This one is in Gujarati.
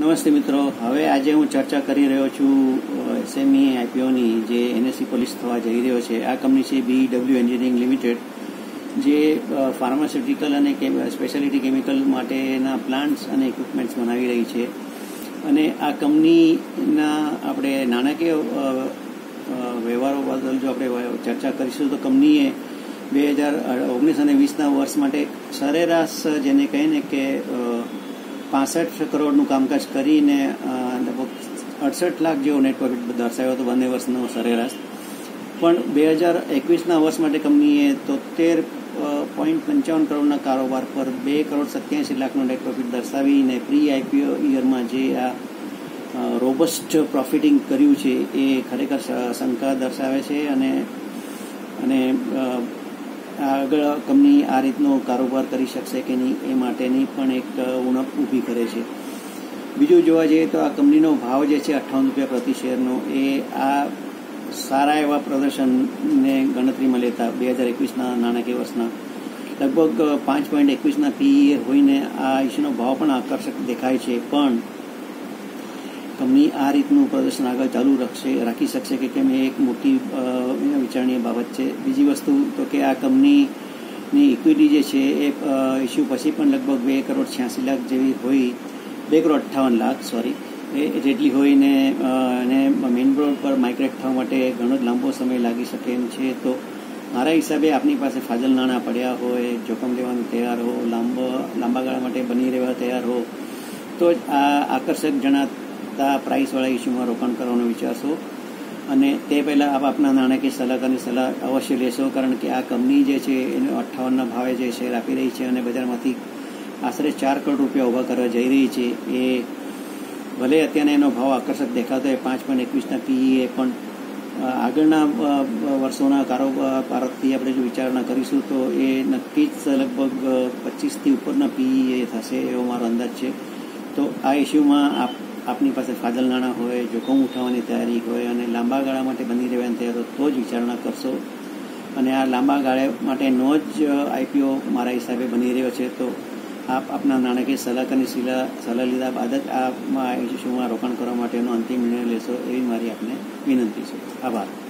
નમસ્તે મિત્રો. હવે આજે હું ચર્ચા કરી રહ્યો છું એસએમઈ આઈપીઓની જે એનએસસી પોલીસ થવા જઈ રહ્યો છે. આ કંપની છે બીડબ્લ્યુ એન્જિનિયરિંગ લિમિટેડ જે ફાર્માસ્યુટિકલ અને સ્પેશિયાલિટી કેમિકલ માટેના પ્લાન્ટ્સ અને ઇક્વિપમેન્ટ્સ બનાવી રહી છે. અને આ કંપનીના આપણે નાણાકીય વ્યવહારો બદલ જો આપણે ચર્ચા કરીશું, તો કંપનીએ બે હજાર ઓગણીસ અને વીસના વર્ષ માટે સરેરાશ જેને કહીને કે પાસઠ કરોડનું કામકાજ કરીને લગભગ અડસઠ લાખ જેવો નેટ દર્શાવ્યો હતો બંને વર્ષનો સરેરાશ. પણ બે હજાર એકવીસના વર્ષ માટે કંપનીએ તોતેર પોઈન્ટ પંચાવન કરોડના કારોબાર પર બે કરોડ સત્યાસી લાખનો નેટ પ્રોફિટ દર્શાવીને પ્રી આઈપીઓ યરમાં જે આ રોબસ્ટ પ્રોફિટિંગ કર્યું છે એ ખરેખર શંકા દર્શાવે છે અને અને આગળ કંપની આ રીતનો કારોબાર કરી શકશે કે નહીં એ માટેની પણ એક ઉણપ ઊભી કરે છે. બીજું જોવા જઈએ તો આ કંપનીનો ભાવ જે છે અઠ્ઠાવન રૂપિયા પ્રતિ શેરનો, એ આ સારા એવા પ્રદર્શનને ગણતરીમાં લેતા બે હજાર એકવીસના નાણાકીય વર્ષના, લગભગ પાંચ પોઈન્ટ એકવીસના પીઈએ હોઈને આ ઇસ્યુનો ભાવ પણ આકર્ષક દેખાય છે. પણ કંપની આ રીતનું પ્રદર્શન આગળ ચાલુ રાખશે, રાખી શકશે કે કેમ એ એક મોટી વિચારણીય બાબત છે. બીજી વસ્તુ તો કે આ કંપનીની ઇક્વિટી જે છે એ ઇસ્યુ પછી પણ લગભગ બે કરોડ છ્યાસી લાખ જેવી હોય, બે કરોડ અઠ્ઠાવન લાખ સોરી એ જેટલી હોય ને અને મેઇન રોડ પર માઇગ્રેટ થવા માટે ઘણો જ લાંબો સમય લાગી શકે એમ છે. તો મારા હિસાબે આપની પાસે ફાજલ નાણાં પડ્યા હોય, જોખમ લેવાનું તૈયાર હો, લાંબો, લાંબા ગાળા માટે બની રહેવા તૈયાર હો, તો આ આકર્ષક જણાતા પ્રાઇસવાળા ઇસ્યુમાં રોકાણ કરવાનો વિચારશો. અને તે પહેલાં આપ આપના નાણાકીય સલાહકારની સલાહ અવશ્ય લેશો, કારણ કે આ કંપની જે છે એને અઠ્ઠાવનના ભાવે જે શેર આપી રહી છે અને બજારમાંથી આશરે ચાર કરોડ રૂપિયા ઊભા કરવા જઈ રહી છે. એ ભલે અત્યારે એનો ભાવ આકર્ષક દેખાતો હોય, પાંચ પોઈન્ટ એકવીસના પીઈએ પણ આગળના વર્ષોના કારોબારથી આપણે જો વિચારણા કરીશું, તો એ નક્કી જ લગભગ પચીસથી ઉપરના પીઈએ થશે એવો મારો અંદાજ છે. તો આ ઇસ્યુમાં આપ આપની પાસે ફાજલ નાણાં હોય જોખમ ઉઠાવવાની તૈયારી હોય અને લાંબા ગાળા માટે બની રહેવાની તૈયારી તો જ વિચારણા કરશો. અને આ લાંબા ગાળા માટેનો જ આઈપીઓ મારા હિસાબે બની રહ્યો છે. તો આપ આપના નાણાકીય સલાહકારની સલાહ સલાહ લીધા બાદ જ આ ઇસ્યુમાં રોકાણ કરવા માટેનો અંતિમ નિર્ણય લેશો એવી મારી આપને વિનંતી છે. આભાર.